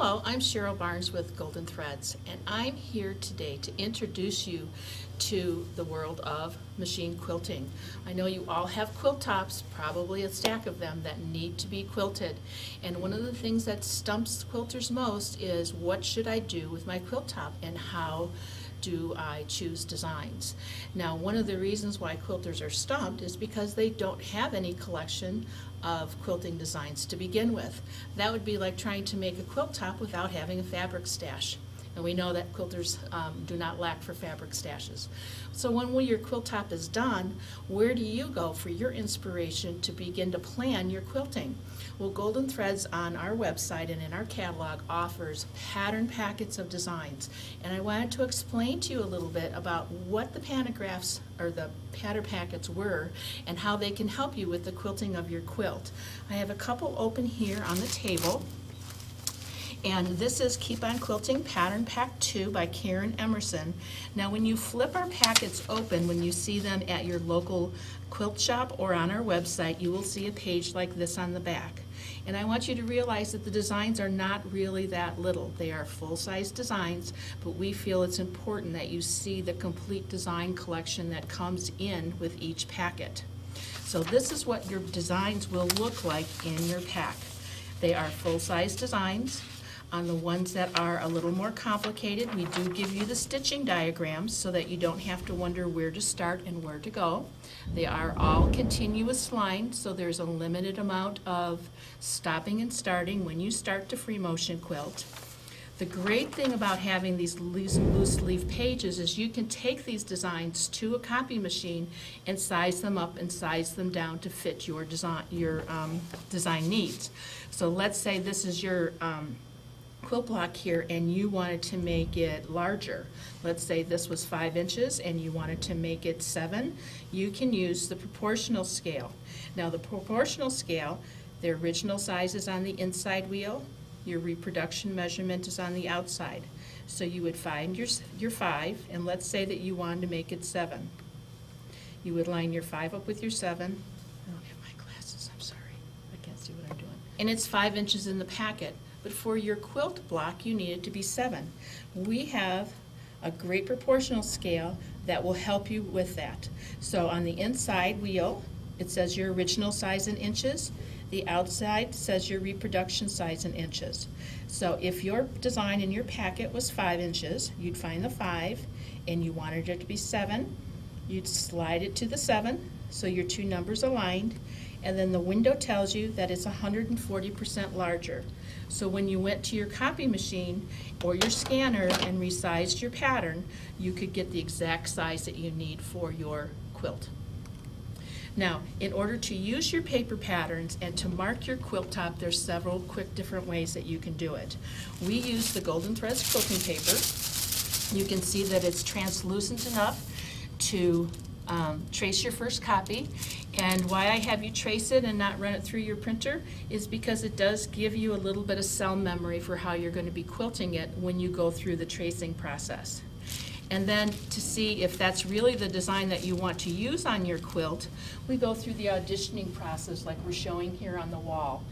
Hello, I'm Cheryl Barnes with Golden Threads, and I'm here today to introduce you to the world of machine quilting. I know you all have quilt tops, probably a stack of them, that need to be quilted. And one of the things that stumps quilters most is what should I do with my quilt top and how do I choose designs. Now, one of the reasons why quilters are stumped is because they don't have any collection of quilting designs to begin with. That would be like trying to make a quilt top without having a fabric stash. And we know that quilters um, do not lack for fabric stashes. So when your quilt top is done, where do you go for your inspiration to begin to plan your quilting? Well, Golden Threads on our website and in our catalog offers pattern packets of designs. And I wanted to explain to you a little bit about what the pantographs or the pattern packets were and how they can help you with the quilting of your quilt. I have a couple open here on the table. And this is Keep On Quilting Pattern Pack 2 by Karen Emerson. Now when you flip our packets open, when you see them at your local quilt shop or on our website, you will see a page like this on the back. And I want you to realize that the designs are not really that little. They are full-size designs, but we feel it's important that you see the complete design collection that comes in with each packet. So this is what your designs will look like in your pack. They are full-size designs. On the ones that are a little more complicated, we do give you the stitching diagrams so that you don't have to wonder where to start and where to go. They are all continuous lines, so there's a limited amount of stopping and starting when you start to free motion quilt. The great thing about having these loose, loose, leaf pages is you can take these designs to a copy machine and size them up and size them down to fit your design, your um, design needs. So let's say this is your um, quilt block here and you wanted to make it larger, let's say this was five inches and you wanted to make it seven, you can use the proportional scale. Now the proportional scale, the original size is on the inside wheel, your reproduction measurement is on the outside. So you would find your, your five, and let's say that you wanted to make it seven. You would line your five up with your seven. I don't have my glasses, I'm sorry. I can't see what I'm doing. And it's five inches in the packet but for your quilt block you need it to be seven. We have a great proportional scale that will help you with that. So on the inside wheel, it says your original size in inches. The outside says your reproduction size in inches. So if your design in your packet was five inches, you'd find the five, and you wanted it to be seven, you'd slide it to the seven, so your two numbers aligned, and then the window tells you that it's 140% larger. So when you went to your copy machine or your scanner and resized your pattern, you could get the exact size that you need for your quilt. Now, in order to use your paper patterns and to mark your quilt top, there's several quick different ways that you can do it. We use the Golden Threads quilting paper. You can see that it's translucent enough to um, trace your first copy. And why I have you trace it and not run it through your printer is because it does give you a little bit of cell memory for how you're going to be quilting it when you go through the tracing process. And then to see if that's really the design that you want to use on your quilt, we go through the auditioning process like we're showing here on the wall.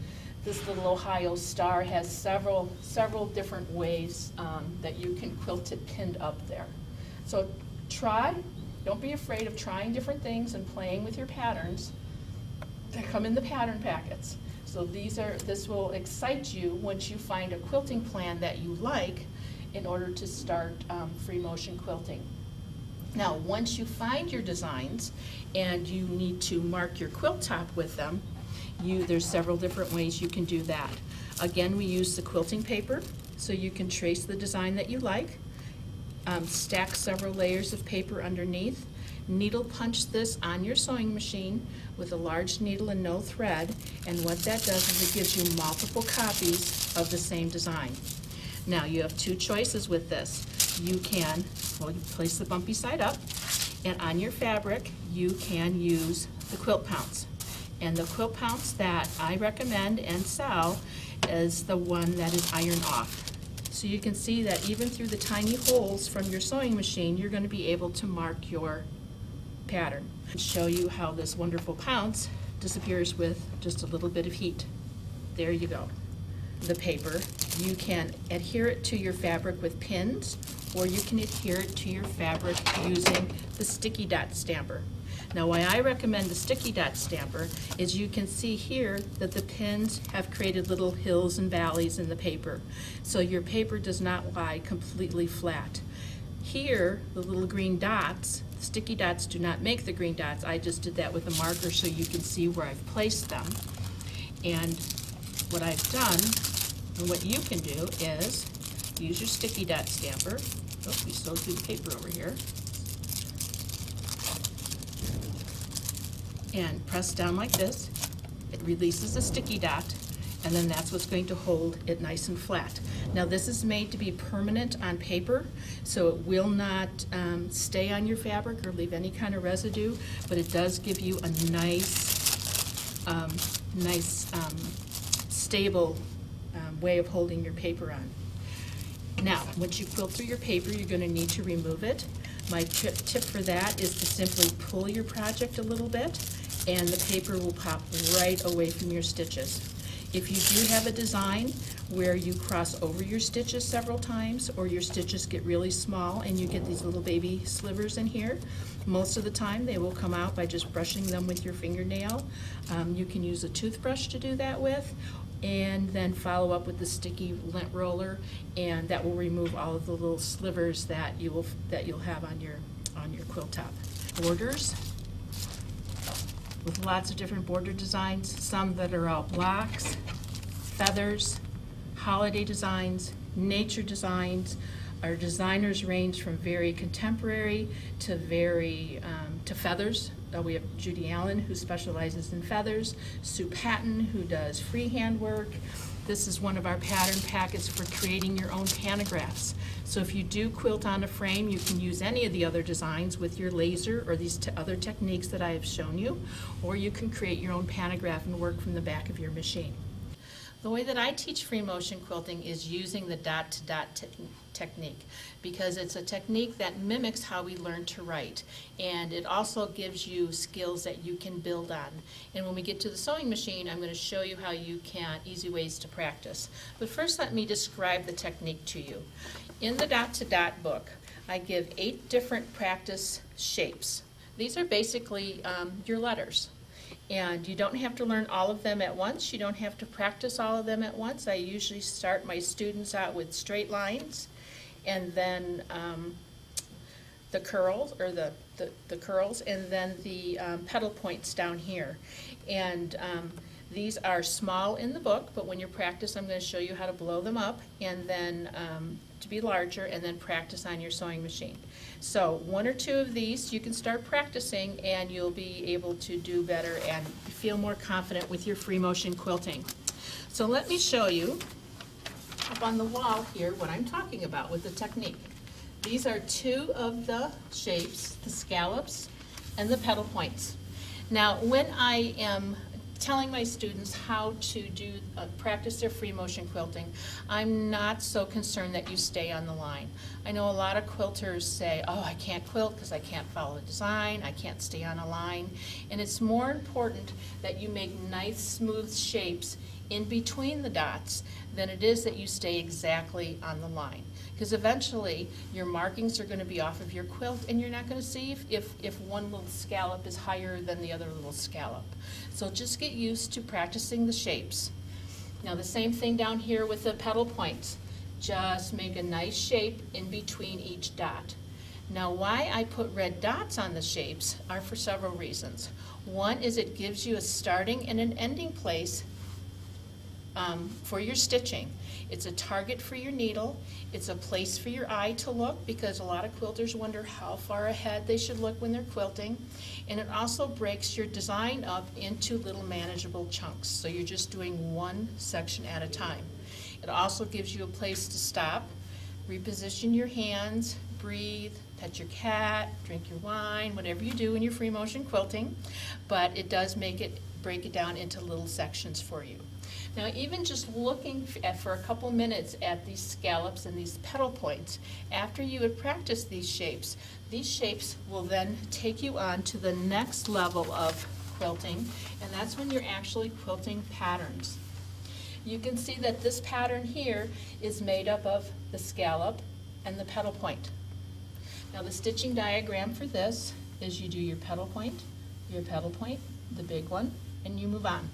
This little Ohio star has several, several different ways um, that you can quilt it pinned up there. So try, don't be afraid of trying different things and playing with your patterns that come in the pattern packets. So these are, this will excite you once you find a quilting plan that you like in order to start um, free motion quilting. Now, once you find your designs and you need to mark your quilt top with them, you, there's several different ways you can do that. Again, we use the quilting paper, so you can trace the design that you like um, stack several layers of paper underneath. Needle punch this on your sewing machine with a large needle and no thread, and what that does is it gives you multiple copies of the same design. Now you have two choices with this. You can, well, you place the bumpy side up, and on your fabric, you can use the quilt pounce. And the quilt pounce that I recommend and sell is the one that is iron off. So you can see that even through the tiny holes from your sewing machine, you're going to be able to mark your pattern. And show you how this wonderful pounce disappears with just a little bit of heat. There you go. the paper, you can adhere it to your fabric with pins, or you can adhere it to your fabric using the sticky dot stamper. Now, why I recommend the sticky dot stamper is you can see here that the pins have created little hills and valleys in the paper. So your paper does not lie completely flat. Here, the little green dots, sticky dots do not make the green dots. I just did that with a marker so you can see where I've placed them. And what I've done, and what you can do is use your sticky dot stamper. Oh, we sewed through the paper over here. And press down like this. It releases the sticky dot, and then that's what's going to hold it nice and flat. Now this is made to be permanent on paper, so it will not um, stay on your fabric or leave any kind of residue, but it does give you a nice, um, nice, um, stable um, way of holding your paper on. Now, once you quilt through your paper, you're going to need to remove it. My tip, tip for that is to simply pull your project a little bit, and the paper will pop right away from your stitches. If you do have a design where you cross over your stitches several times, or your stitches get really small and you get these little baby slivers in here, most of the time they will come out by just brushing them with your fingernail. Um, you can use a toothbrush to do that with, and then follow up with the sticky lint roller, and that will remove all of the little slivers that you will that you'll have on your on your quilt top. Borders with lots of different border designs, some that are all blocks, feathers, holiday designs, nature designs. Our designers range from very contemporary to very um, to feathers. Uh, we have Judy Allen, who specializes in feathers, Sue Patton, who does freehand work. This is one of our pattern packets for creating your own pantographs. So if you do quilt on a frame, you can use any of the other designs with your laser or these other techniques that I have shown you, or you can create your own pantograph and work from the back of your machine. The way that I teach free motion quilting is using the dot-to-dot -dot technique because it's a technique that mimics how we learn to write and it also gives you skills that you can build on. And when we get to the sewing machine, I'm going to show you how you can, easy ways to practice. But first let me describe the technique to you. In the dot-to-dot -dot book, I give eight different practice shapes. These are basically um, your letters. And you don't have to learn all of them at once. You don't have to practice all of them at once. I usually start my students out with straight lines and then um, the curls or the, the, the, curls and then the um, petal points down here. And um, these are small in the book, but when you practice, I'm going to show you how to blow them up and then um, to be larger and then practice on your sewing machine. So one or two of these you can start practicing and you'll be able to do better and feel more confident with your free motion quilting. So let me show you up on the wall here what I'm talking about with the technique. These are two of the shapes, the scallops and the petal points. Now when I am telling my students how to do uh, practice their free motion quilting, I'm not so concerned that you stay on the line. I know a lot of quilters say, oh, I can't quilt because I can't follow the design, I can't stay on a line. And it's more important that you make nice, smooth shapes in between the dots than it is that you stay exactly on the line because eventually your markings are going to be off of your quilt and you're not going to see if, if, if, one little scallop is higher than the other little scallop. So just get used to practicing the shapes. Now the same thing down here with the petal points. Just make a nice shape in between each dot. Now why I put red dots on the shapes are for several reasons. One is it gives you a starting and an ending place um, for your stitching. It's a target for your needle. It's a place for your eye to look because a lot of quilters wonder how far ahead they should look when they're quilting. And it also breaks your design up into little manageable chunks. So you're just doing one section at a time. It also gives you a place to stop, reposition your hands, breathe, pet your cat, drink your wine, whatever you do in your free motion quilting. But it does make it break it down into little sections for you. Now, even just looking for a couple minutes at these scallops and these petal points, after you have practiced these shapes, these shapes will then take you on to the next level of quilting, and that's when you're actually quilting patterns. you can see that this pattern here is made up of the scallop and the petal point. Now the stitching diagram for this is you do your petal point, your petal point, the big one, and you move on.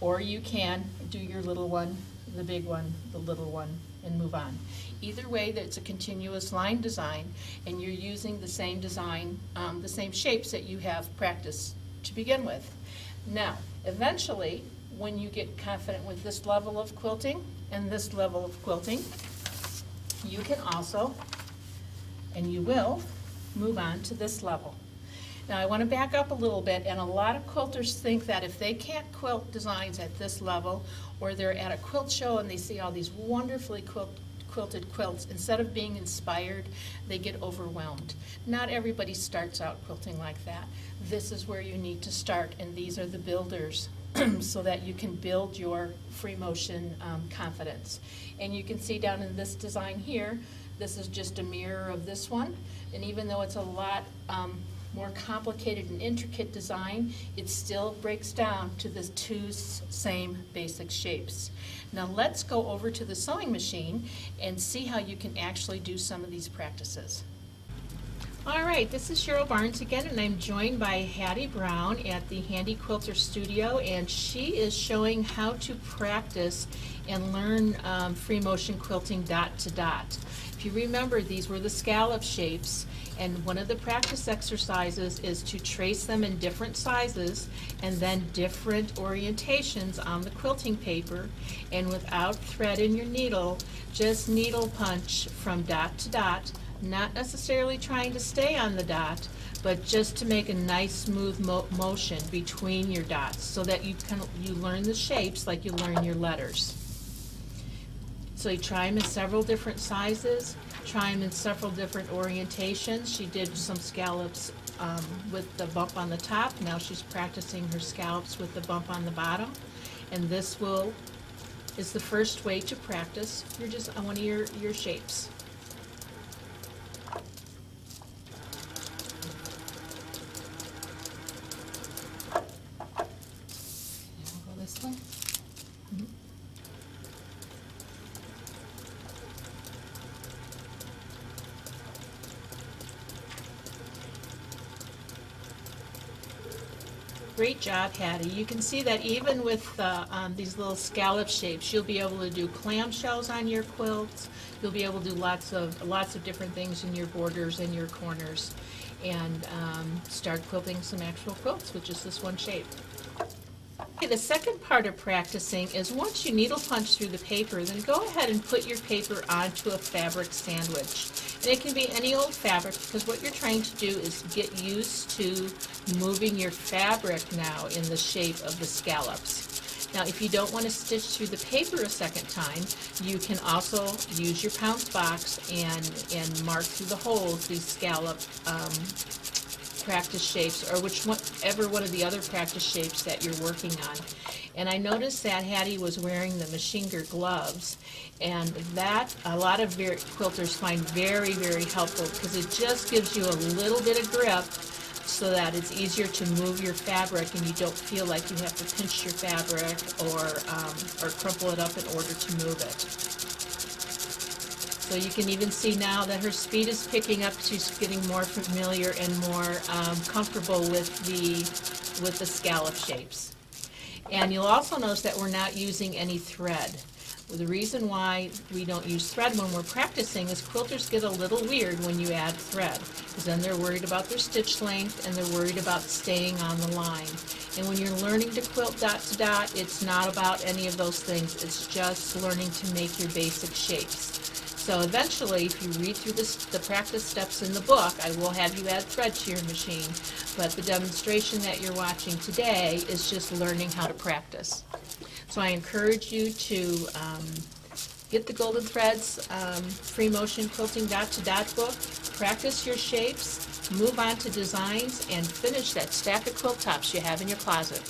Or you can do your little one, the big one, the little one, and move on. Either way, it's a continuous line design, and you're using the same design, um, the same shapes that you have practiced to begin with. Now, eventually, when you get confident with this level of quilting and this level of quilting, you can also, and you will, move on to this level. Now, I want to back up a little bit, and a lot of quilters think that if they can't quilt designs at this level, or they're at a quilt show and they see all these wonderfully quilt, quilted quilts, instead of being inspired, they get overwhelmed. Not everybody starts out quilting like that. This is where you need to start, and these are the builders so that you can build your free motion um, confidence. And you can see down in this design here, this is just a mirror of this one. And even though it's a lot um, more complicated and intricate design, it still breaks down to the two same basic shapes. Now let's go over to the sewing machine and see how you can actually do some of these practices. All right, this is Cheryl Barnes again, and I'm joined by Hattie Brown at the Handy Quilter Studio, and she is showing how to practice and learn um, free motion quilting dot to dot. You remember, these were the scallop shapes, and one of the practice exercises is to trace them in different sizes and then different orientations on the quilting paper, and without thread in your needle, just needle punch from dot to dot not necessarily trying to stay on the dot, but just to make a nice smooth mo motion between your dots so that you can you learn the shapes like you learn your letters. You try them in several different sizes, try them in several different orientations. She did some scallops um, with the bump on the top. Now she's practicing her scallops with the bump on the bottom. And this will is the first way to practice. You're just on one of your, your shapes. Great job, Hattie. You can see that even with uh, um, these little scallop shapes, you'll be able to do clamshells on your quilts. You'll be able to do lots of lots of different things in your borders and your corners, and um, start quilting some actual quilts, which is this one shape. Okay, the second part of practicing is once you needle punch through the paper, then go ahead and put your paper onto a fabric sandwich. And it can be any old fabric because what you're trying to do is get used to moving your fabric now in the shape of the scallops. Now if you don't want to stitch through the paper a second time, you can also use your pounce box and, and mark through the holes these scallop um, practice shapes or whichever one of the other practice shapes that you're working on. And I noticed that Hattie was wearing the Machinger gloves and that a lot of quilters find very, very helpful because it just gives you a little bit of grip so that it's easier to move your fabric and you don't feel like you have to pinch your fabric or, um, or crumple it up in order to move it. So you can even see now that her speed is picking up. She's getting more familiar and more um, comfortable with the, with the scallop shapes. And you'll also notice that we're not using any thread. Well, the reason why we don't use thread when we're practicing is quilters get a little weird when you add thread, because then they're worried about their stitch length and they're worried about staying on the line. And when you're learning to quilt dot to dot, it's not about any of those things. It's just learning to make your basic shapes. So eventually, if you read through this, the practice steps in the book, I will have you add thread to your machine. But the demonstration that you're watching today is just learning how to practice. So I encourage you to um, get the Golden Threads um, Free Motion Quilting Dot to Dot book, practice your shapes, move on to designs, and finish that stack of quilt tops you have in your closet.